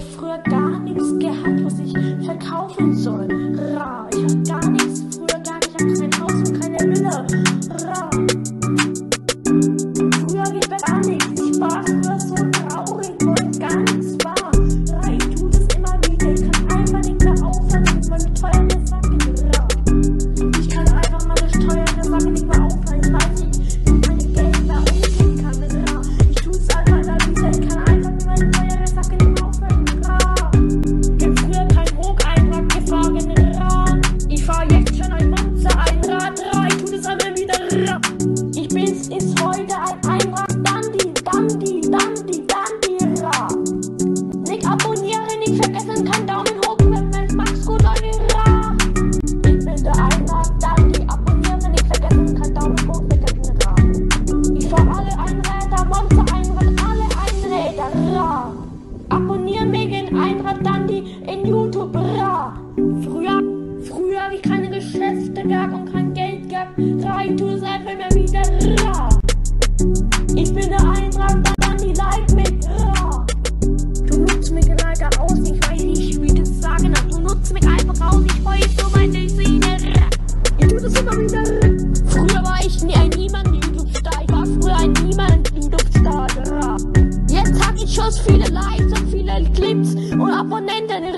früher gar nichts gehabt, was nicht vergessen, kein Daumen hoch, wenn es Max gut Leute. Ra. Ich bin der Einrad. Dandy, abonnieren, nicht vergessen, kein Daumen hoch, vergessen. Ra. Ich fahr alle Einräder, Monster Einrad, alle Einräder. Ra. Abonnieren wegen Einrad Dandy in YouTube. Ra. Früher, früher hab ich keine Geschäfte gehabt und kein Geld gehabt. Tu es einfach immer wieder. Ra. Wochenende